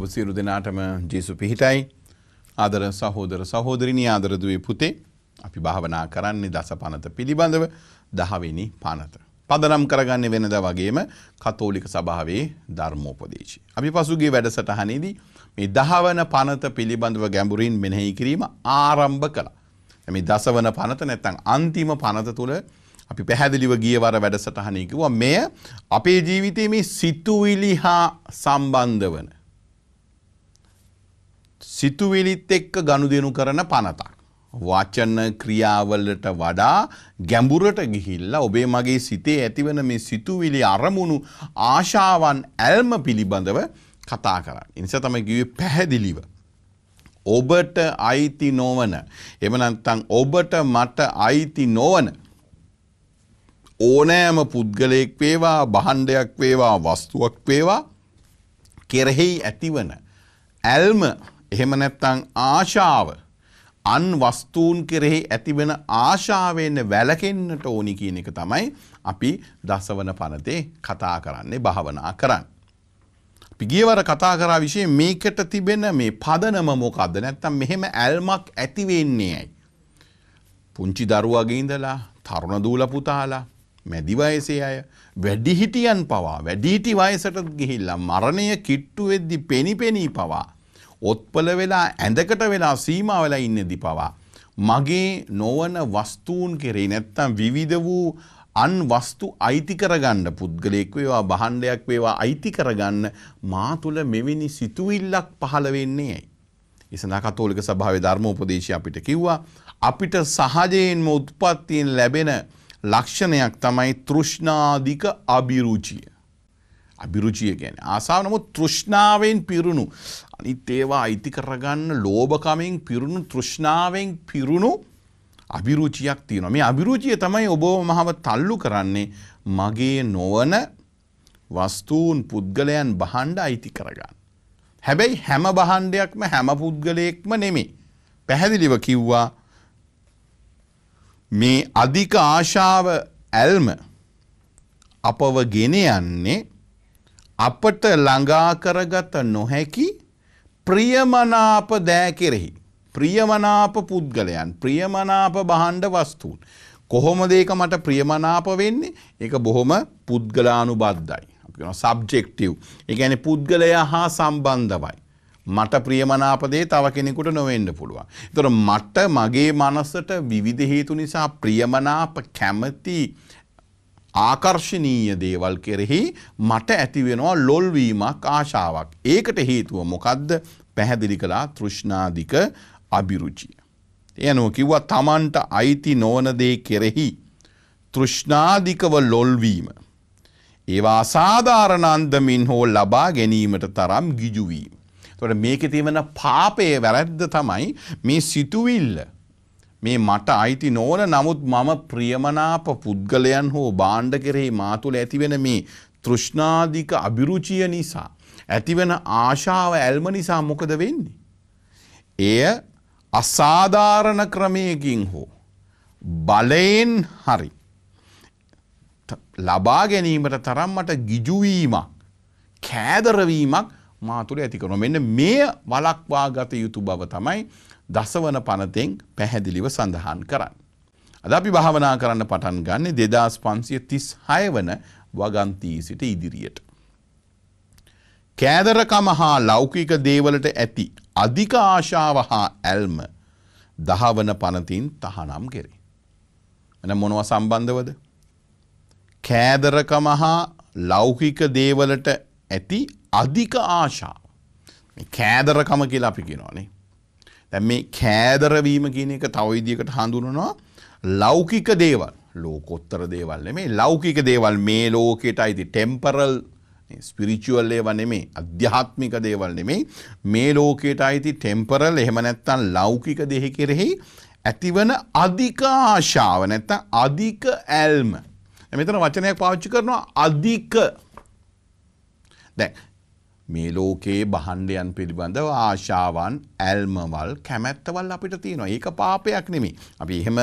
ඔබ සියලු දෙනාටම ජේසු පිහිටයි ආදර සහෝදර සහෝදරිනී ආදරදුවේ පුතේ අපි භාවනා කරන්නේ දස පනත පිළිබඳව දහවෙනි පනත. පදනම් කරගන්න වෙනද වගේම කතෝලික සභාවේ ධර්මෝපදේශි. අපි පසුගේ වැඩසටහනේදී මේ දහවන පනත පිළිබඳව ගැඹුරින් මෙනෙහි කිරීම ආරම්භ කළා. මේ දසවන පනත නැත්තං අන්තිම පනත තුළ අපි පැහැදිලිව ගියවර වැඩසටහනය කිව්වා මෙය අපේ ජීවිතයේ මේ සිතුවිලි හා සම්බන්ධ වන සිතුවිලිත් එක්ක ගනුදෙනු කරන පනතක්. වචන ක්‍රියාවලට වඩා ගැඹුරට ගිහිල්ලා ඔබේ මගේ සිතේ ඇතිවන මේ සිතුවිලි අරමුණු ආශාවන් ඇල්ම පිළිබඳව කතා කරන්න. එනිසා තමයි කිව්වේ පැහැදිලිව. ඔබට අයිති නොවන එම නැත්නම් ඔබට මට අයිති නොවන ඕනෑම පුද්ගලයෙක් වේවා බහන්ඩයක් වේවා වස්තුවක් වේවා කෙරෙහි ඇතිවන ඇල්ම එහෙම නැත්තං ආශාව අන් වස්තූන් කෙරෙහි ඇතිවෙන ආශාවෙන්න වැලකෙන්න්නට ඕනි කියන එක තමයි අපි දසවන පනතේ කතා කරන්නේ භාවනා කරන්න. පිගියවර කතා කරා විශය මේකට තිබෙන මේ පදනම මොකක්ද නැත්තම් මෙහෙම ඇල්මක් ඇතිවෙන්නේ ඇයි. පුංචි දරුවගේ ඉඳලා තරුණ දූල පුතාලා මැදිවයසේ අය වැඩිහිටියන් පවා වැඩීටි වයසට ගිහිල්ලා මරණය කිට්ටු වෙද්දි පෙනි පෙනී පවා. ඔත්පල වෙලා ඇඳකට වෙලා සීම වෙලා ඉන්නදි පවා. මගේ නොවන වස්තූන් කෙරේ නැත්තම් විවිධ වූ අන් වස්තු අයිති කරගන්න පුද්ගලයෙක් වේවා බහන්ඩයක් වේවා අයිති කරගන්න මා තුළ මෙවැනි සිතුවිල්ලක් පහළ වෙන්නේ ඇයි. ඉසනා කතෝලික සභාව ධර්මෝපදේශය අපිට කිව්වා අපිට සහජයෙන්ම උත්පත්තියෙන් ලැබෙන ලක්ෂණයක් තමයි තෘෂ්ණාධික අභිරුචිය. අභිරුචිය ගැන ආසාාව නමුත් තෘෂ්ණාවෙන් පිරුණු අනිත් ඒවා අයිති කරගන්න ලෝභකමෙන් පිරුණු තෘෂ්ණාවෙන් පිරුණු අභිරුචියක් තියෙනවා මේ අභිරුචිය තමයි ඔබ මහව තල්ලු කරන්නේ මගේ නොවන වස්තුූන් පුද්ගලයන් බහන්ඩ අයිති කරගන්න. හැබැයි හැම බහන්ඩයක්ම හැම පුද්ගලයෙක්ම නෙමේ. පැහැදිලිව කිව්වා මේ අධික ආශාව ඇල්ම අපව ගෙන යන්නේ අපට ළඟා කරගත නොහැකි ප්‍රියමනාප දෑ කෙරෙහි. ප්‍රියමනාප පුද්ගලයන් ප්‍රියමනාප බහන්ඩ වස්තුූන්. කොහොමද ඒක මට ප්‍රියමනාප වෙන්නේ එක බොහොම පුද්ගලානු බද්ධයි. සබ්ජෙක්ටව් එකැන පුද්ගලය හා සම්බන්ධවයි. මට ප්‍රියමනාපදේ තව කෙනෙකුට නොවෙන්න පුළුවන්. තොර මට මගේ මනසට විවිධ හේතු නිසා ප්‍රියමනාප කැමති ආකර්ශනීය දේවල් කෙරෙහි මට ඇතිවෙනවා ලොල්වීමක් ආශාවක්. ඒකට හේතුව මොකක්ද පැහැදිලි කලා තෘෂ්ණාධික අභිරුචිය. එයනුව කිව්ව තමන්ට අයිති නොවනදේ කෙරෙහි තෘෂ්ණාධිකව ලොල්වීම. ඒවා සාධාරණන්දමින් හෝ ලබා ගැනීමට තරම් ගිජුවීම. තොට මේක තිවන පාපය වැරැද්ද තමයි මේ සිතුවිල්ල. මේ මට අයිති නෝන නමුත් මම ප්‍රියමනාප පුද්ගලයන් හෝ බාණ්ඩ කෙරෙහි මාතුළ ඇතිවෙන මේ තෘෂ්නාධික අභිරුචිය නිසා. ඇතිවෙන ආශාව ඇල්ම නිසා මොකද වෙන්නේ. එය අසාධාරණ ක්‍රමයකින් හෝ. බලයෙන් හරි. ලබා ගැනීමට තරම්මට ගිජුවීමක් කෑදරවීමක් මාතුළ ඇතිකරන මෙන්න මේ වලක්වා ගත යුතු බව තමයි දසවන පනතෙන් පැහැදිලිව සඳහන් කරන්න. අද අපි භාවනා කරන්න පටන් ගන්න දෙදස් පන්සිය තිස් හය වන වගන්තී සිට ඉදිරියට. කෑදරකම හා ලෞකික දේවලට ඇති අධික ආශාව හා ඇල්ම දහවන පනතින් තහනම් කෙරේ. එන මොනව සම්බන්ධවද. කෑදරකම හා ලෞකික දේවලට ඇති අධික ආශාව. කෑදරකම කියලා අපි කියනවානේ. දැන් මේ කෑදරවීම කියන එක තව විදිහකට හඳුනනවා ලෞකික දේවල්. ලෝකෝත්තර දේවල් නෙමේ ලෞකික දේවල් මේ ලෝකෙට අයිති ටෙම්පරල් ස්පිරිචුවල් ඒවා නෙමේ අධ්‍යාත්මික දේවල් නෙමේ මේ ලෝකයට අයිති ටෙම්පරල් එහෙම නැත්තම් ලෞකික දෙහි කෙරෙහි ඇතිවන අධික ආශාව නැත්තම් අධික ඇල්ම. මෙතන වචනයක් පාවිච්චි කරනවා අධික දැන් මේ ලෝකයේ බහන්ඩයන් පිළිබඳව ආශාවන් ඇල්මවල් කැමැත්තවල් අපිට තියෙනවා ඒක පාපයක් නෙමේ අපි එහෙම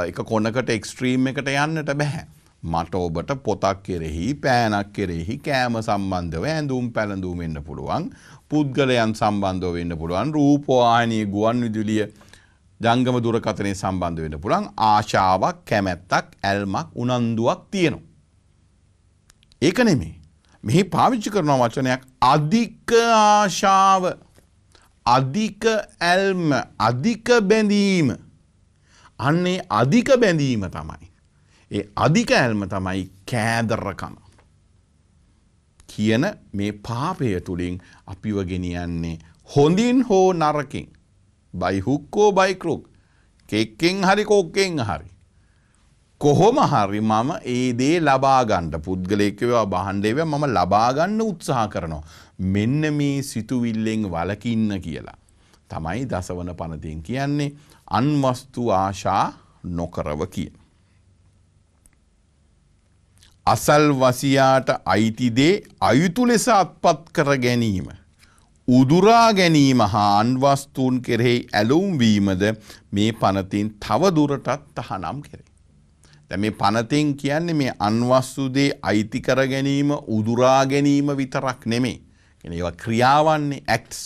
එක කොනකට එක්ස්ට්‍රීම් එකට යන්නට බැහැ මට ඔබට පොතක් කෙරෙහි පෑනක් කෙරෙහි කෑම සම්බන්ධව ඇඳුම් පැළඳුම් වෙන්න පුළුවන් පුද්ගලයන් සම්බන්ධව වෙන්න පුළුවන් රූපවාහිනී ගුවන් විදුලිය ජංගම දුරකථනය සම්බන්ධ වෙන්න පුළුවන් ආශාවක් කැමැත්තක් ඇල්මක් උනන්දුවක් තියෙනවා. ඒක නෙමේ. මෙහි පාවිච්චි කරන වචනයක් අධික ආශාව අධික ඇල්ම අධික බැඳීම අන්නේ අධික බැඳීම තමයි. ඒ අධික ඇල්ම තමයි කෑදරකම. කියන මේ පාපය තුළින් අපිව ගෙනියන්නේ හොඳින් හෝ නරකින් බයිහුක්කෝ බයිකරුක් කෙක්කෙන් හරි කෝක්කෙන් හරි. කොහොම හරි මම ඒ දේ ලබාගණ්ඩ පුද්ගලයකවා බහන්්ඩේව මම ලබාගන්න උත්සාහ කරනවා. මෙන්න මේ සිතුවිල්ලෙන් වලකින්න කියලා. තමයි දසවන පනතින් කියන්නේ අන්වස්තු ආශා නොකරව කිය. අසල් වසියාට අයිතිදේ අයුතු ලෙස අත්පත් කර ගැනීම. උදුරා ගැනීම හා අන්වස්තුූන් කෙරෙහි ඇලුම්වීමද මේ පනතින් තව දුරටත් තහනම් කෙරේ. දැ මේ පනතින් කියන්නේ මේ අන්වස්සුදේ අයිති කර ගැනීම උදුරා ගැනීම විතරක් නෙමේ. ඒවා ක්‍රියාවන්නේ ඇක්ස්.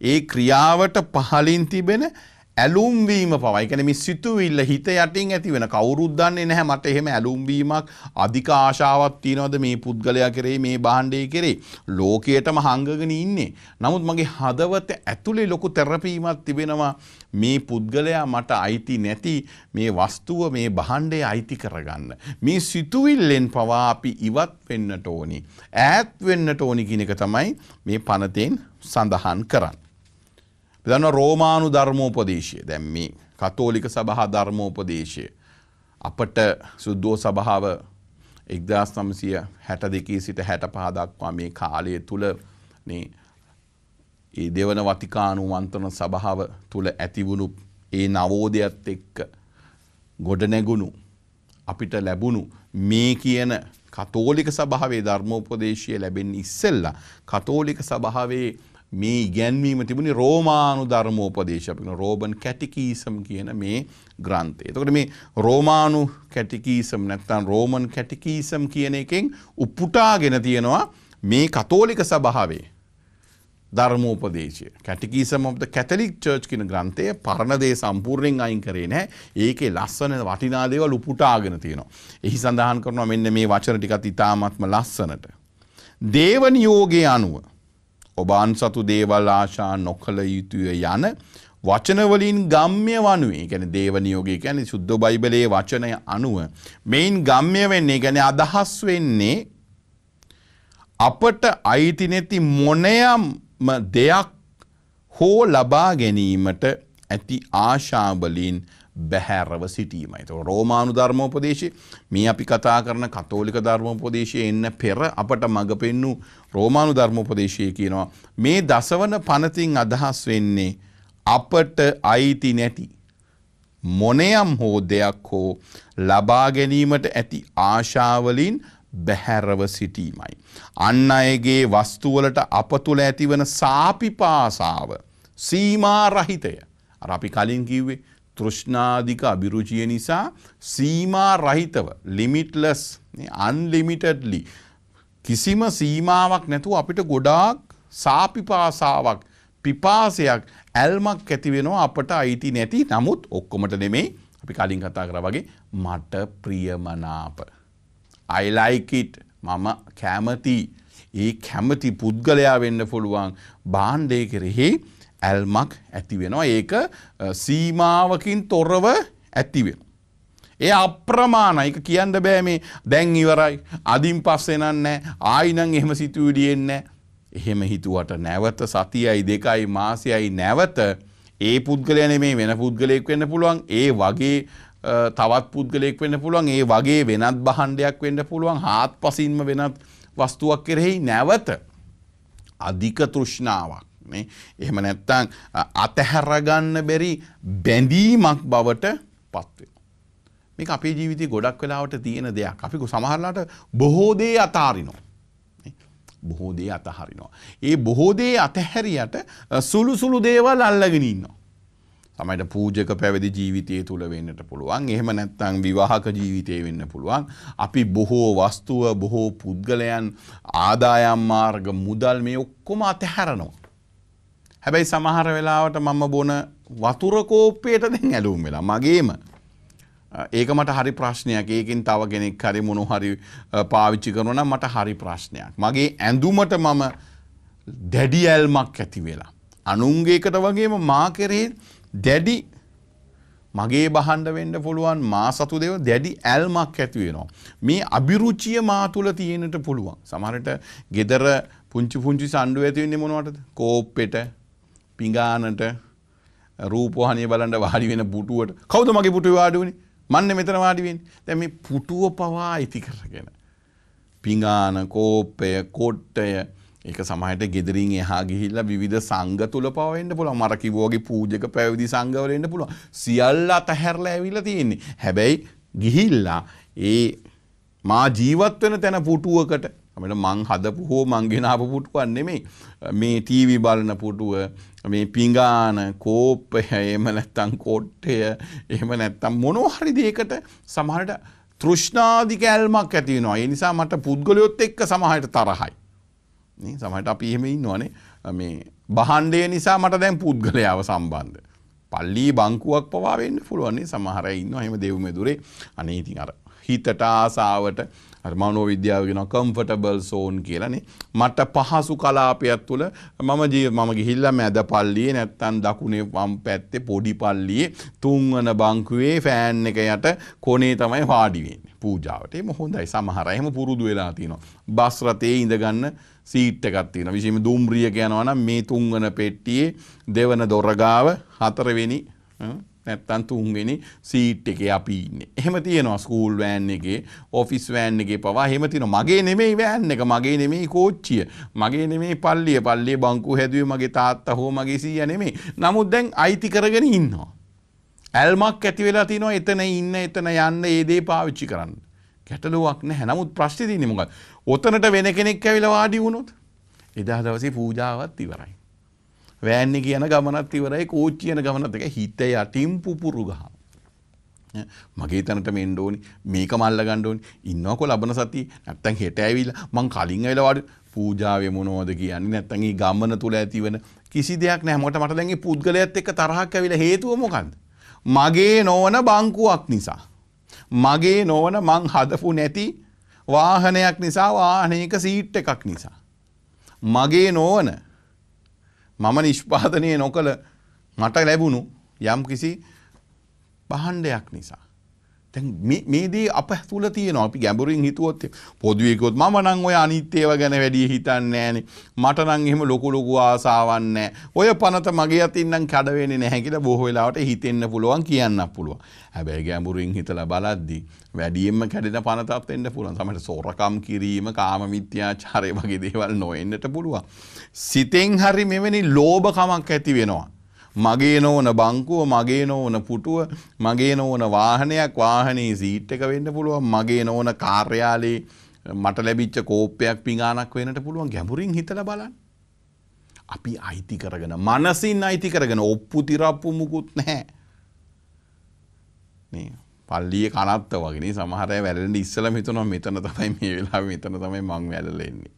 ඒ ක්‍රියාවට පහලින් තිබෙන ඇලුම්වීම පවයිකන මේ සිතුවිල්ල හිත යටින් ඇති වෙන කවුරුද්දන්නේ නැහැ මට එහෙම ඇලුම්වීමක් අධික ආශාවත් තියනවද මේ පුද්ගලයා කරේ මේ බාණ්ඩය කරේ ලෝකයටම හංගගෙන ඉන්නේ. නමුත් මගේ හදවත ඇතුළේ ලොකු තැරපීමක් තිබෙනවා මේ පුද්ගලයා මට අයිති නැති මේ වස්තුව මේ බහන්්ඩේ අයිති කරගන්න. මේ සිතුවිල්ලෙන් පවා අපි ඉවත් වෙන්නට ඕනි. ඈත් වෙන්නට ඕනි කියනක තමයි මේ පනතෙන් සඳහන් කරන්න. දන්න රෝමානු ධර්මෝපදේශය. දැම්මි කතෝලික සභහා ධර්මෝපදේශය. අපට සුද්දෝ සභාව එක්දස් නම්සිය හැට දෙකී සිට හැට පහදක්වා මේ කාලය තුළ ඒ දෙවන වතිකානු වන්තන සභාව තුළ ඇතිවුණු ඒ නවෝදයත් එක්ක ගොඩනැගුණු අපිට ලැබුණු මේ කියන කතෝලික සභාවේ ධර්මෝපදේශය ලැබෙන් ඉස්සෙල්ලා. කතෝලික සභාවේ මේ ඉගැන්වීම තිබුණේ රෝමානු ධර්මෝපදේශපින රෝබන් කැටිකීසම් කියන මේ ග්‍රන්ථය. එතකොට මේ රෝමානු කැටිකීසම් නැත්තම් රෝමන් කැටිකීසම් කියන එකෙන් උපුටාගෙන තියෙනවා මේ කතෝලික සභාවේ ධර්මෝපදේශය කැටිකීසම of the Catholic Church කියන ග්‍රන්ථය පරණ දේ සම්පූර්ණයෙන් අයින් කරේ නැහැ. ඒකේ ලස්සන වටිනා දේවල් උපුටාගෙන තියෙනවා. එහි සඳහන් කරනවා මෙන්න මේ වචන ටිකත් ඉතාමත්ම ලස්සනට. දේව නියෝගයේ අනුව ඔබාන් සතු දේවල් ආශා නොකළ යුතුය යන වචනවලින් ගම්ය වනුවේ. ගැන දේවනියෝගය ගැන සුද්ද බයිබලයේ වචනය අනුව. මෙයින් ගම්ය වෙන්නේ ගැන අදහස් වෙන්නේ අපට අයිති නැති මොනයම් දෙයක් හෝ ලබා ගැනීමට ඇති ආශාවලින් බැහැරව සිටීමයි. එතකොට රෝමානු ධර්මෝපදේශය මේ අපි කතා කරන කතෝලික ධර්මෝපදේශය එන්න පෙර අපට මඟ පෙන්නු රෝමානු ධර්මෝපදේශය කියනවා මේ දසවන පනතින් අදහස් වෙන්නේ අපට අයිති නැති මොනයම් හෝ දෙයක් හෝ ලබා ගැනීමට ඇති ආශාවලින් බැහැරව සිටීමයි. අන්න අයගේ වස්තුවලට අප තුළ ඇතිවන සාපිපාසාව සීමා රහිතය. අර අපි කලින් කිව්වේ තෘෂ්ණාධික අභිරුචිය නිසා සීමා රහිතව ලිමිට්ලස් අන්ලිමිටඩ්ලි කිසිම සීමාවක් නැතුව අපිට ගොඩාක් සාපිපාසාවක් පිපාසයක් ඇල්මක් ඇති වෙනවා අපට අයිති නැති. නමුත් ඔක්කොමට නෙමෙයි අපි කලින් කතා කර වගේ මට ප්‍රියමනාප. අයිලයිකිට් මම කැමති ඒ කැමති පුද්ගලයා වෙන්න පුළුවන්. බාණ්ඩය කෙරෙහි ඇල්මක් ඇති වෙනවා. ඒක සීමාවකින් තොරව ඇතිවෙන. ඒ අප්‍රමාණයික කියන්න බෑ මේ දැන් ඉවරයි. අදින් පස්සෙනන්නෑ ආයිනං එහෙම සිතුවිඩියෙන්න එහෙම හිතුවට නැවත සතියයි දෙකයි මාසයයි නැවත ඒ පුද්ගලයන මේ වෙන පුද්ගලයෙක් වෙන්න පුළුවන්. ඒ වගේ තවත් පුද්ගලයෙක් වෙන්න පුළුවන්. ඒ වගේ වෙනත් බහන්ඩයක් වෙන්න පුළුවන්. හාත් පසින්ම වෙනත් වස්තුවක් කෙරෙහි නැවත අධික තෘෂ්ණාවක්. නේ එහෙම නැත්තං අතහැරගන්න බැරි බැඳීමක් බවට පත්වෙන. මේක අපේ ජීවිතය ගොඩක් වෙලාවට තියෙන දෙයක් අපිකු සමහරලාට බොහෝදේ අතාරිනෝ. බොහෝදේ අතහරිනවා. ඒ බොහෝදේ අතහැරියට සුළු සුළු දේවල් අල්ලගෙන ඉන්නවා. තමයිට පූජක පැවිදි ජීවිතය තුළ වෙන්නට පුළුවන් එහෙම නැත්තං විවාහක ජීවිතය වෙන්න පුළුවන් අපි බොහෝ වස්තුව බොහෝ පුද්ගලයන් ආදායම් මාර්ග මුදල් මේ ඔක්කොම අතහැරනවා. හැබැයි සමහර වෙලාවට මම බොන වතුරකෝප්පයට දැන් ඇලුම් වෙලා මගේම ඒක මට හරි ප්‍රශ්නයක් ඒකින් තව කෙනෙක් හරි මොනු හරි පාවිච්චි කරන මට හරි ප්‍රශ්නයක්. මගේ ඇඳුමට මම දැඩි ඇල්මක් ඇති වෙලා. අනුන්ගේකට වගේම මා කෙරේ දැඩි මගේ බහන්ඩ වෙන්ඩ පුළුවන් මා සතු දෙව දැඩි ඇල්මක් ඇතිවෙනවා. මේ අභිරුචිය මා තුළ තියෙනට පුළුවන්. සමහරට ගෙදර පුංචි පුංචි සණ්ඩුව ඇතිවෙන්නේ මොනවටද කෝප්පෙට පිඟානට රූපහනය බලන්ට වාඩි වෙන පුටුවට. කවද මගේ පුටු වාඩුවනි මන්න මෙතන වාඩිවෙන් දැ මේ පුටුව පවා අයිති කරගෙන. පිඟාන කෝප්පය කොට්ටය එක සමහට ගෙදරින් එහා ගිහිල්ල විධ සංග තුළ පවෙන්ට පුළ මරකිවෝගේ පූජක පැවිදි සංගවලෙන්ට පුළුව සියල්ල අතහැරල ඇවිල තියෙන්නේ. හැබැයි ගිහිල්ලා ඒ මා ජීවත් වෙන තැන පුටුවකට මට මං හදපු හෝ මංගෙනාප පුටුවන් නෙමෙයි. මේ ටීවි බලන පුටුව මේ පිඟාන කෝප්පය එම නැත්තං කොට්ටය එහෙම නැත්තම් මොනොහරි දේකට සමහට තෘෂ්නාධික ඇල්මක් ඇතිවෙනවා ඒ නිසා මට පුද්ගලයොත් එක්ක සමහට තරහයි. සමහට අපි එහෙම ඉන්නවනේ. මේ බහන්්ඩය නිසා මට දැන් පුද්ගලයාව සම්බන්ධ. පල්ලි බංකුවක් පවාවෙන්න පුළුවන්නේ සමහර ඉන්න හෙම දෙව්ම දුරේ. අනීතින් අර හිතට ආසාවට. මනෝ විද්‍යාවගෙන කම්ෆටබල් සෝන් කියලනේ මට පහසු කලාපයක් තුළ මම ජී මම ගිහිල්ල මැද පල්ලියේ නැත්තන් දකුණේ වම් පැත්තේ පොඩි පල්ලියේ තුන්වන බංකුවේ ෆෑන් එක යට කොනේ තමයි වාඩිවෙන්නේ පූජාවට. එම හොඳයි. සමහර එහෙම පුරුදු වෙලා තියෙනවා බස් රතේ ඉඳගන්න සීට් එකක් තියෙනවා. විශේෂයෙන්ම දුම්රියක යනවා නම් මේ තුන්වන පෙට්ටියේ දෙවන දොරගාව හතරවෙනි නැත්තන් තුන්වෙනි සීට් එක අපි ඉන්නේ. එහෙම තියෙනවා ස්කූල් වෑන් එකේ ඔෆිස් වෑන් එකේ පවා එහෙම තියෙනවා. මගේ නෙමෙයි වෑන් එක, මගේ නෙමෙයි කෝච්චිය, මගේ නෙමෙයි පල්ලිය, පල්ලියේ බංකුව හැදුවේ මගේ තාත්තා හෝ මගේ සීයා නෙමෙයි. නමුත් දැන් අයිති කරගෙන ඉන්නවා. ඇල්මක් ඇති වෙලා තිනවා එතන ඉන්න එතන යන්න ඒ දේ පාවිච්චි කරන්න. ගැටලුවක් නැහැ. නමුත් ප්‍රශ්නේ තියෙන්නේ මොකක්ද? ඔතනට වෙන කෙනෙක් ඇවිල්ලා වාඩි වුණොත් එදා දවසේ පූජාවත් ඉවරයි. වෑන්නේ කියන ගමනත් ඉවරයි කෝච්චියන ගමනත් එක හිත යටින් පුපුරු ගහ. මගේ තැනට මෙන්න ඕනි මේක මල්ල ගන්න ඕනි. ඉන්නකො ලබන සතිය. නැත්තම් හෙට ඇවිල්ලා මං කලින් ඇවිල්ලා වඩ. පූජාවේ මොනවද කියන්නේ? නැත්තම් මේ ගමන තුල ඇතිවන කිසි දෙයක් නැහැ. මොකට මට දැන් මේ පුද්ගලයාත් එක්ක තරහක් ඇවිල්ලා හේතුව මොකන්ද මගේ නොවන බංකුවක් නිසා. මගේ නොවන මං හදපු නැති වාහනයක් නිසා වාහනයක සීට් එකක් නිසා. මගේ නොවන මම නිෂ්පාදනය නොකළ මට ලැබුණු යම් කිසි බහන්ඩයක් නිසා. මේදී අප තුල තියෙන අපි ගැඹුරින් හිතුවොත් පොදුවකොත් ම නං ඔය අනිත්‍යේව ගැන වැඩිය හිතන්න ෑන මට නං එහෙම ලොකු ලොකු ආසාවන්න ඔය පනත මගේ අතින්නම් කඩවෙන නැහැකිට බොහවෙලාවට හිතෙන්න්න පුළුවන් කියන්න පුළුව හැබැයි ගැඹුරින් හිතල බලද්දි වැඩියෙන්ම කැඩෙන පනතත් එන්න පුළුවන්. සමට සෝරකම් කිරීම කාම මිත්‍යාචාරය වගේ දේවල් නොෙන්න්නට පුළුවන්. සිතෙන් හරි මෙවැනි ලෝභකමක් ඇති වෙනවා. මගේ නොවන බංකුව මගේ නොවන පුටුව මගේ නොවන වාහනයක් වාහනයේ සීට් එක වෙන්න පුළුවන් මගේ නොවන කාර්යාලයේ මට ලැබිච්ච කෝප්පයක් පිඟානක් වෙනට පුළුවන් ගැඹුරින් හිතලා බලන්න. අපි අයිති කරගෙන මනසින් අයිති කරගෙන ඔප්පු තිරප්පු මුකුත් නැහැ. මේ පල්ලිය කනත්ත වගේ සමහර වැලට ඉස්සල මිතුනවා මෙතන තමයි මේ වෙලා මෙතන තමයි මං වැලලෙන්නේ.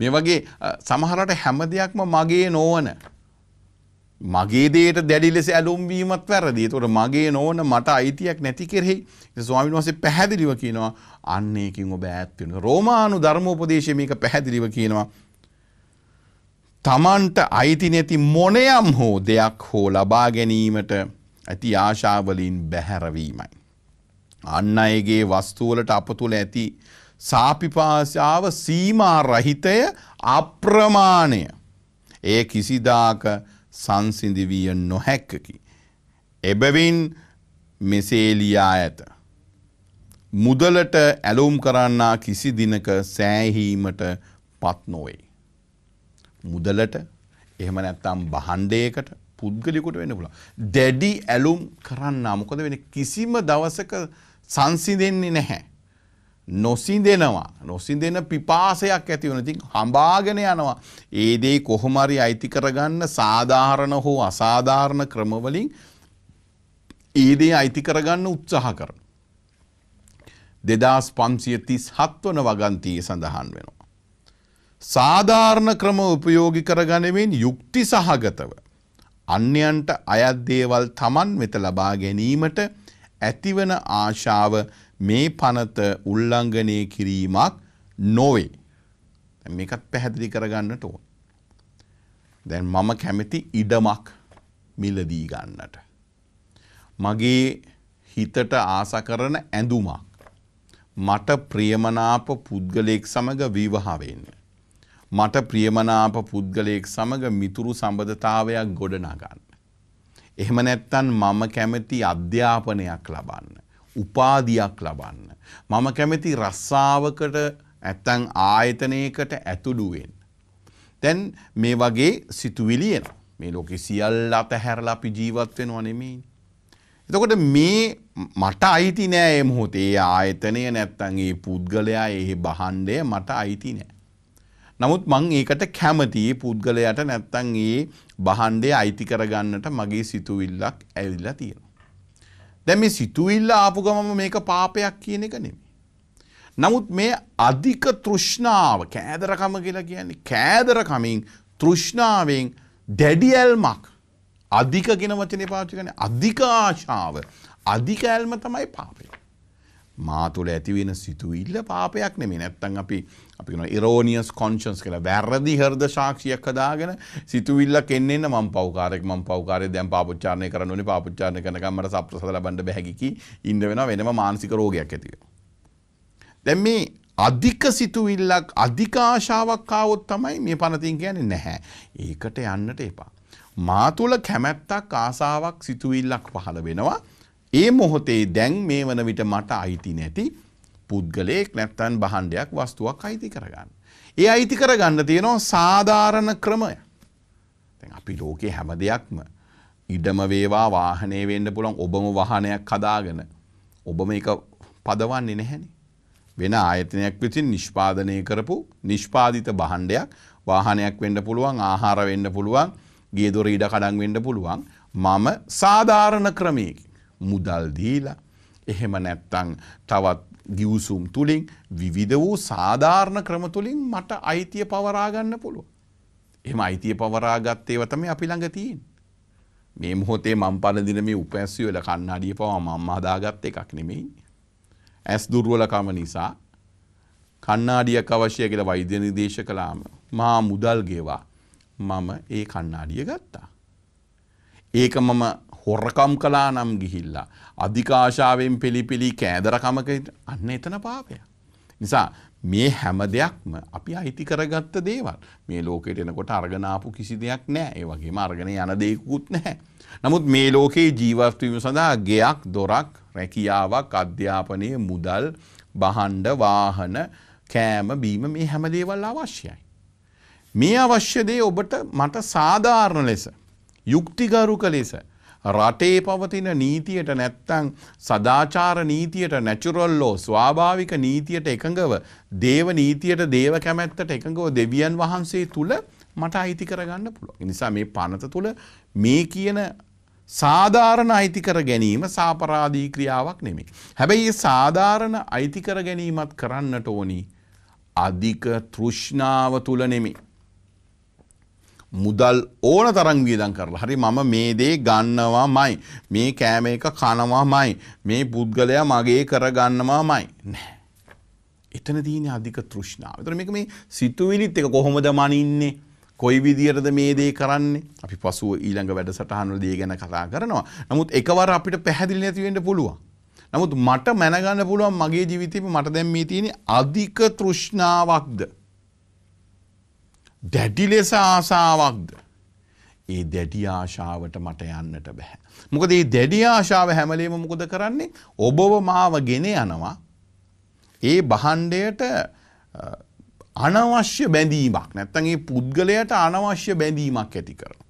මේ වගේ සමහරට හැම දෙයක්ම මගේ නොවන මගේ දේට දැඩි ලෙස ඇලුම්වීමත් වැරදි. තොට මගේ නෝන මට අයිතියක් නැති කෙරෙහි ස්වාමින් වහන්සේ පැහැදිලිව කියනවා අන්නේකින් ඔබ ඈත්වෙන. රෝමානු ධර්මෝපදේශය මේක පැහැදිලිව කියනවා. තමන්ට අයිති නැති මොනයම් හෝ දෙයක් හෝ ලබා ගැනීමට ඇති ආශාවලින් බැහැරවීමයි. අන්න අයගේ වස්තුවලට අප තුළ ඇති සාපිපාශාව සීමා රහිතය අප්‍රමාණය. ඒ කිසිදාක සංසිඳවිය නොහැක්කකි. එබැවින් මෙසේලියා ඇත. මුදලට ඇලුම් කරන්නා කිසි දිනක සෑහීමට පත් නොවේ. මුදලට එහෙම නැත්තම් බහන්්ඩයකට පුද්ගලිකුට වෙන්න පුළ. දැඩි ඇලුම් කරන්න මොකද වෙන කිසිම දවසක සංසිදෙන්නේ නැහැ. නොසිදෙනවා නොසිදෙන පිපාසයක් ඇති වන ඉතින් හම්බාගෙන යනවා ඒ දේ කොහොමරි අයිති කරගන්න සාධාරණ හෝ අසාධාරණ ක්‍රමවලින් ඒදේ අයිති කරගන්න උත්සාහ කරන. දෙදස් පන්සිය තිස් හත්වන වගන්තයේ සඳහන් වෙනවා. සාධාරණ ක්‍රම උපයෝගි කරගනවෙන් යුක්ති සහගතව. අන්‍යයන්ට අයත්දේවල් තමන් වෙත ලබා ගැනීමට ඇතිවන ආශාව මේ පනත උල්ලංඝනය කිරීමක් නොවේ. මේකත් පැහැදිලි කරගන්නට ඕන. දැන් මම කැමති ඉඩමක් මිලදී ගන්නට. මගේ හිතට ආස කරන ඇඳුමක්. මට ප්‍රියමනාප පුද්ගලයෙක් සමඟ විවාහවෙන්න. මට ප්‍රියමනාප පුද්ගලයෙක් සමඟ මිතුරු සම්බධතාවයක් ගොඩනගන්න. එහෙම නැත්තන් මම කැමති අධ්‍යාපනයක් ලබන්න. උපාධයක් ලබන්න. මම කැමති රස්සාාවකට ඇත්තං ආයතනයකට ඇතුළුවෙන්. තැන් මේ වගේ සිතුවිලියෙන් මේ ලෝකෙ සියල් අතහැරලා අපි ජීවත් වෙනවා නෙමෙයි. එතකොට මේ මට අයිති නෑ ඒ මොහොතේ ආයතනය නැත්තන් ඒ පුද්ගලයා එහි බහන්ඩය මට අයිති නෑ. නමුත් මං ඒකට කැමති පුද්ගලයට නැත්තන් ඒ බහන්ඩේ අයිති කරගන්නට මගේ සිතුවිල්ලක් ඇවිල්ලා තියෙන. දැ මේ සිතුවිල්ල ආපු ගමම මේක පාපයක් කියන එක නෙමේ. නමුත් මේ අධික තෘෂ්ණාව කෑදරකම කියලා කියන්නේ කෑදරකමින් තෘෂ්ණාවෙන් දැඩියල්මක් අධික ගෙන වචනය පාචි කන අධිකාශාව අධික ඇල්ම තමයි පාපය. මා තුළ ඇතිවෙන සිතුවිල්ල පාපයක් නෙමේ නැත්තන් අපි අපි ඉරෝනියස් කොන්ශන්ස් කළ වැරදි හර්ද ශාක්ෂයක් කදාගෙන සිතුවිල්ල කෙන්නෙන්න ම පවකාරෙක් ම පවකාරය දැම් පාපච්චාරය කරනනි පාපච්චාරය කනකමට සප්‍රසල බඩ බැහැකි ඉන්න වෙන වෙනම මානසික රෝගයක් ඇතිව. දැන් මේ අධික සිතුවිල්ලක් අධිකාශාවක් ආවොත් තමයි මේ පනතින් කියන්නේ නැහැ. ඒකට යන්නට එපා. මා තුළ කැමැත්තක් ආසාවක් සිතුවිල්ලක් පහළ වෙනවා. ඒ මොහොතේ දැන් මේ වන විට මට අයිති නැති පුද්ගලයෙක් නැත්තන් බහන්ඩයක් වස්තුවක් අයිති කරගන්න. ඒ අයිති කරගන්න තියෙනවා සාධාරණ ක්‍රමය. අපි ලෝකේ හැම දෙයක්ම ඉඩම වේවා වාහනය වෙන්න පුළන් ඔබම වාහනයක් කදාගෙන ඔබම එක පදවන්නේ නැහැනි. වෙන ආයතනයක් විසින් නිෂ්පාදනය කරපු නිෂ්පාදිත බහන්ඩයක් වාහනයක් වෙන්න පුළුවන් ආහාර වෙන්න පුළුවන් ගේදොර ඉඩ කඩන් වෙන්න පුළුවන් මම සාධාරණ ක්‍රමයකින් මුදල් දීලා එහෙම නැත්තං තවත් ගිවසුම් තුළින් විවිධ වූ සාධාරණ ක්‍රම තුළින් මට අයිතිය පවරාගන්න පුළුව. එම අයිතිය පවරාගත්තේ වතම අපි ළඟ තියෙන්. මේ මොහොතේ මං පලදින මේ උපැස්සිවල කන්නඩිය පවා මම්ම හදාගත්ත එකක් නෙමෙයි. ඇස් දුර්වලකම නිසා කන්නාඩියක් අවශ්‍ය කියලා වෛද්‍ය නිර්දේශ කළාම මා මුදල් ගෙවා මම ඒ කන්නාඩිය ගත්තා. ඒක මම හොරකම් කලා නම් ගිහිල්ලා අධිකාශාවෙන් පිළිපිලි කෑදරකමක අන්න එතන පාපය. නිසා මේ හැම දෙයක්ම අපි අයිති කරගත්ත දේවල් මේ ලෝකෙට එනකොට අර්ගනාපු කිසි දෙයක් නෑ ඒ වගේම අර්ගන යන දෙයකුත් නැහැ. නමුත් මේ ලෝකයේ ජීවස්වීම සඳහා ගෙයක් දොරක් රැකියාවක් අධ්‍යාපනය මුදල් බහන්ඩ වාහන කෑම බීම මේ හැම දේවල් අවශ්‍යයි. මේ අවශ්‍යදේ ඔබට මට සාධාරණ ලෙස යුක්තිගරුක ලෙස රටේ පවතින නීතියට නැත්තං සදාචාර නීතියට නැචුරල්ලෝ ස්වාභාවික නීතියට එකඟව දේව නීතියට දේව කැමැත්තට එකඟව දෙවියන් වහන්සේ තුළ මට අයිති කරගන්න පුළුව. නිසා මේ පනත තුළ මේ කියන සාධාරණ අයිතිකර ගැනීම සාපරාධී ක්‍රියාවක් නෙමේ. හැබැයි සාධාරණ අයිතිකර ගැනීමත් කරන්නට ඕනි අධික තෘෂ්ණාව තුළ නෙමේ. මුදල් ඕන තරං වියදන් කරලා හරි මම මේ දේ ගන්නවා මයි මේ කෑම එක කනවා මයි මේ පුද්ගලයා මගේ කරගන්නවා මයි නෑ. එතන දීන අධික තෘෂ්ණාව. තර මේක මේ සිතුවිලිත් එක කොහොමද මනින්නේ කොයි විදියටද මේ දේ කරන්නේ අපි පසුව ඊළඟ වැඩසටහනවල දේ ගැන කතා කරනවා. නමුත් එකවර අපිට පැහැදිලි නැති වෙන්න පුළුවන්. නමුත් මට මැනගන්න පුළුවන් මගේ ජීවිතේම මට දැන් මේ තියෙන අධික තෘෂ්ණාවක්ද දැඩි ලෙස ආසාවක්ද? ඒ දැඩි ආශාවට මට යන්නට බැහැ. මොකද ඒ දැඩි ආශාව හැමලේම මොකද කරන්නේ? ඔබව මාව ගෙන යනවා. ඒ බහන්ඩයට අනවශ්‍ය බැඳීමක් නැත්තගේ පුද්ගලයට අනවශ්‍ය බැඳීමක් ඇති කරන.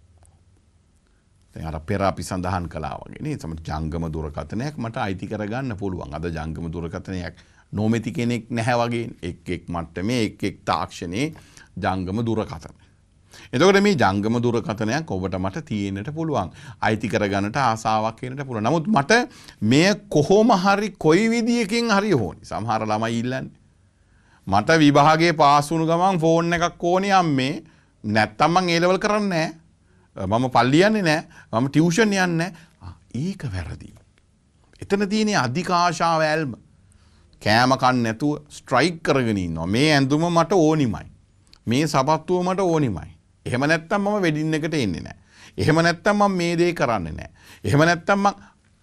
අර පෙර අපි සඳහන් කලාවගෙන සම ජංගම දුරකතනයක් මට අයිති කරගන්න පුළුවන්. අද ජංගම දුරකතනයක් නොමැති කෙනෙක් නැහැ වගේ එක් එක් මට්ට මේ එක් එක් තාක්ෂණයේ ජංගම දුරකතන. එතකොට මේ ජංගම දුරකථනයක් ඔබට මට තියෙන්නට පුළුවන්. අයිති කරගන්නට ආසාවක් කියනට පුළුවන්. නමුත් මට මෙය කොහොම හරි කොයි විදියකින් හරි ඕනි. සමහර ළමයි ඉල්ලන්නේ. මට විභාගයේ පාස් වුණු ගමන් ෆෝන් එකක් ඕනේ අම්මේ. නැත්තම් මං ඒ ලෙවල් කරන්නේ නැහැ. මම පල්ලි යන්නේ නැහැ. මම ටියුෂන් යන්නේ නැහැ. ඒක වැරදි. එතන තියෙන අධික ආශාව ඇල්ම. කෑම කන්න නැතුව ස්ට්‍රයික් කරගෙන ඉන්නවා. මේ ඇඳුම මට ඕනිමයි. මේ සපත්තුව මට ඕනිමයි. එහෙම නැත්තම් මම වෙඩින් එකට එන්නේ නැහැ. එහෙම නැත්තම් මම මේ දේ කරන්නේ නැහැ. එහෙම නැත්තම් මං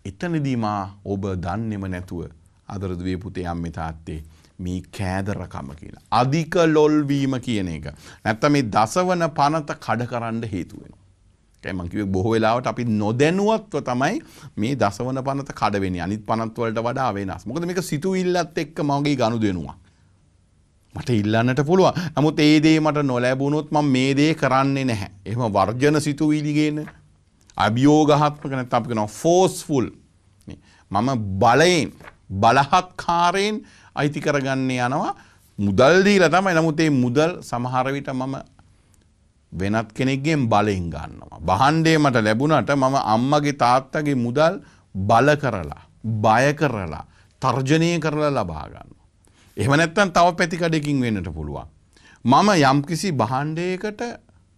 එතනදී මා ඔබ දන්නේම නැතුව අදර දුවේ පුතේ අම්මේ තාත්තේ මේ කෑදරකම කියලා. අධික ලොල් වීම කියන එක. නැත්තම් මේ දසවන පනත කඩ කරන්න හේතු වෙනවා. ඒකයි මං කිව්වේ බොහෝ වෙලාවට අපි නොදැනුවත්ව තමයි මේ දසවන පනත කඩ වෙන්නේ. අනිත් පනත් වලට වඩා වෙනස්. මොකද මේක සිතුවිල්ලත් එක්ක මගේ ගනුදෙනුවක්. මට ඉල්ලන්නට පුළුවන්. නමුත් ඒ දේ මට නොලැබුණොත් මම මේ දේ කරන්නේ නැහැ. එහෙම වර්ජන සිතුවිලි ගේන අභියෝගාත්මක නැත්නම් අපි කියනවා ෆෝස්ෆුල්. මම බලයෙන් බලහත්කාරයෙන් අයිති කරගන්නේ යනවා මුදල් දීලා තමයි. නමුත් ඒ මුදල් සමහර විට මම වෙනත් කෙනෙක්ගෙන් බලෙන් ගන්නවා. බහන්ඩේ මට ලැබුණට මම අම්මගේ තාත්තගේ මුදල් බල කරලා, බය කරලා, තර්ජනය කරලා ලබා ගන්නවා. එහෙම නැත්තම් තව පැතිකඩකින් වෙන්නට පුළුවන්. මම යම්කිසි බහන්්ඩයකට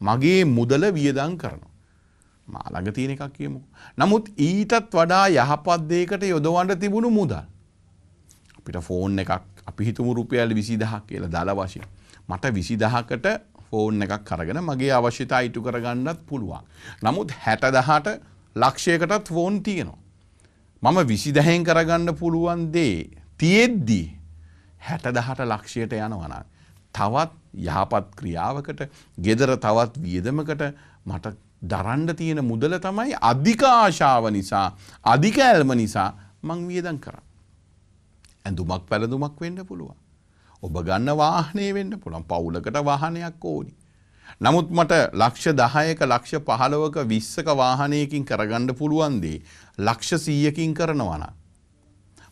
මගේ මුදල වියදං කරනවා. මාළඟ තියෙන එකක් කියමු. නමුත් ඊටත් වඩා යහපත්දයකට යොදවන්ට තිබුණු මුදල්. අපිට ෆෝන් එකක් අපි හිතුමු රුපියල් විසි දහක් කියලා දල වශයෙන්. මට විසි දහකට ෆෝන් එකක් කරගෙන මගේ අවශ්‍යතා ඉටු කරගන්නත් පුළුවන්. නමුත් හැට දහට ලක්ෂයකටත් ෆෝන් තියෙනවා. මම විසිදහැන් කරගන්න පුළුවන් දේ තියෙද්දී හැට දහට ලක්ෂයට යනවන. තවත් යහපත් ක්‍රියාවකට ගෙදර තවත් වියදමකට මට දරන්ඩ තියෙන මුදල තමයි අධිකාශාව නිසා අධික ඇල්ම නිසා මං වියදන් කර. ඇඳුමක් පැළඳුමක් වෙන්න පුළුවන්. ඔබ ගන්න වාහනය වෙන්න පුළන් පවුලකට වාහනයක් ඕනි. නමුත් මට ලක්ෂ දහයක ලක්ෂ පහළවක විස්සක වාහනයකින් කරගණ්ඩ පුළුවන්දේ ලක්ෂ සීයකින් කරනවන.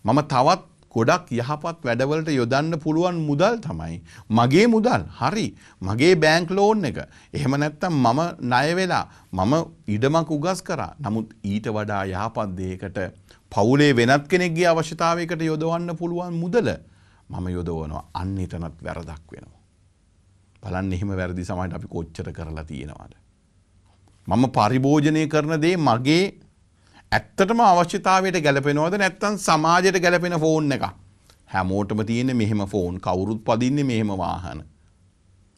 මම තවත් ගොඩක් යහපත් වැඩවලට යොදන්න පුළුවන් මුදල් තමයි. මගේ මුදල් හරි මගේ බෑංක් ලෝන් එක. එහෙම නැත්තම් මම ණය වෙලා මම ඉඩමක් උගස් කරා. නමුත් ඊට වඩා යහපත් දෙයකට පවුලේ වෙනත් කෙනෙක්ගේ අවශ්‍යතාවයකට යොදවන්න පුළුවන් මුදල මම යොදවනවා. අන්න එතනත් වැරදක් වෙනවා. බලන්න එහෙම වැරදි සමහරට අපි කොච්චර කරලා තියෙනවද? මම පරිභෝජනය කරන දේ මගේ ඇත්තටම අවශ්‍යතාවයට ගැලපෙනවද නැත්තම් සමාජයට ගැලපෙන ෆෝන් එක. හැමෝටම තියෙන්නේ මෙහෙම ෆෝන් කවුරුත් පදින්නේ මෙහෙම වාහන.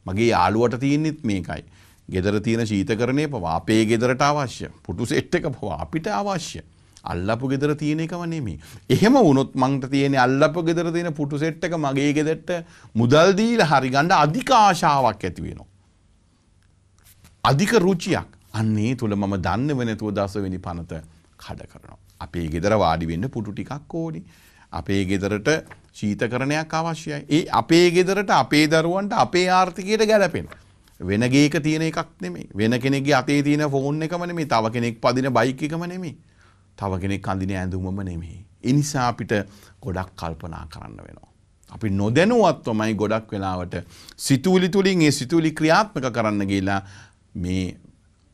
මගේ යාළුවට තියෙන්නෙත් මේකයි. ගෙදර තියෙන ශීතකරණය පවා අපේ ගෙදරට අවශ්‍ය. පුටු සෙට් එක පවා අපිට අවශ්‍ය. අල්ලපු ගෙදර තියෙන එකම නෙමෙයි. එහෙම වුණොත් මන්ට තියෙන අල්ලපු ගෙදර තියෙන පුටු සෙට් එක මගේ ගෙදරට මුදල් දීලා හරි ගන්න අධික ආශාවක් ඇති වෙනවා. අධික රුචියක්. අන්නේ තුල මම දන්නව නැතුව දසවෙනි පනත කඩ කරනවා. අපේ ගෙදර වාඩි වෙන්න පුටු ටිකක් ඕනි. අපේ ගෙදරට ශීතකරණයක් අවශ්‍යයි. ඒ අපේ ගෙදරට අපේ දරුවන්ට අපේ ආර්ථිකයට ගැලපෙන. වෙන ගේක තියෙන එකක් නෙමෙයි. වෙන කෙනෙක්ගේ අතේ තියෙන ෆෝන් එකම නෙමෙයි. තව කෙනෙක් පදින බයික් එකම නෙමෙයි. තව කෙනෙක් අඳින ඇඳුමම නෙමෙයි. ඒ නිසා අපිට ගොඩක් කල්පනා කරන්න වෙනවා. අපි නොදැනුවත්වමයි ගොඩක් වෙලාවට සිතුවිලි තුලින් ඒ සිතුවිලි ක්‍රියාත්මක කරන්න ගිහිලා මේ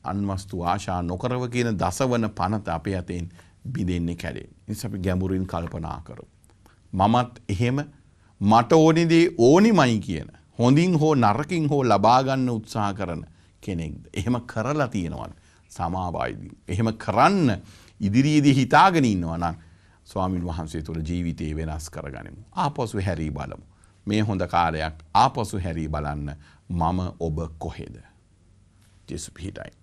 අන්වස්තු ආශා නොකරව කියන දසවන පනත අපේ අතෙන් බිඳෙන්නේ කැඩේ. නිසා අපි ගැඹුරින් කල්පනා කරමු. මමත් එහෙම මට ඕනිදේ ඕනිමයි කියන හොඳින් හෝ නරකින් හෝ ලබා ගන්න උත්සාහ කරන කෙනෙක්ද. එහෙම කරලා තියෙනවද? සමාවයිදී. එහෙම කරන්න ඉදිරියේදී හිතාගෙන ඉන්නවා නම් ස්වාමින් වහන්සේ තුළ ජීවිතේ වෙනස් කරගනිමු. ආපසු හැරී බලමු. මේ හොඳ කාලයක් ආපසු හැරී බලන්න මම ඔබ කොහෙද? ජෙසු පිහිටයි.